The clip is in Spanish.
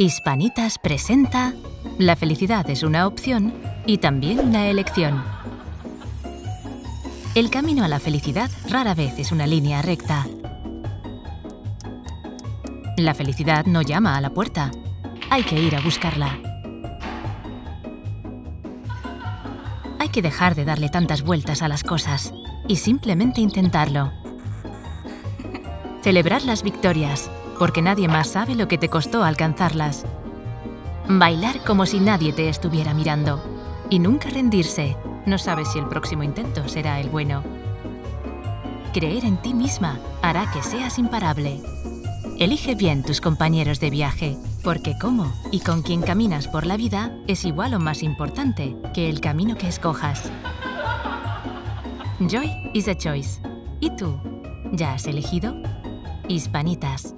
Hispanitas presenta La felicidad es una opción y también una elección. El camino a la felicidad rara vez es una línea recta. La felicidad no llama a la puerta. Hay que ir a buscarla. Hay que dejar de darle tantas vueltas a las cosas y simplemente intentarlo. Celebrar las victorias, porque nadie más sabe lo que te costó alcanzarlas. Bailar como si nadie te estuviera mirando. Y nunca rendirse. No sabes si el próximo intento será el bueno. Creer en ti misma hará que seas imparable. Elige bien tus compañeros de viaje, porque cómo y con quién caminas por la vida es igual o más importante que el camino que escojas. Joy is a choice. ¿Y tú? ¿Ya has elegido? Hispanitas.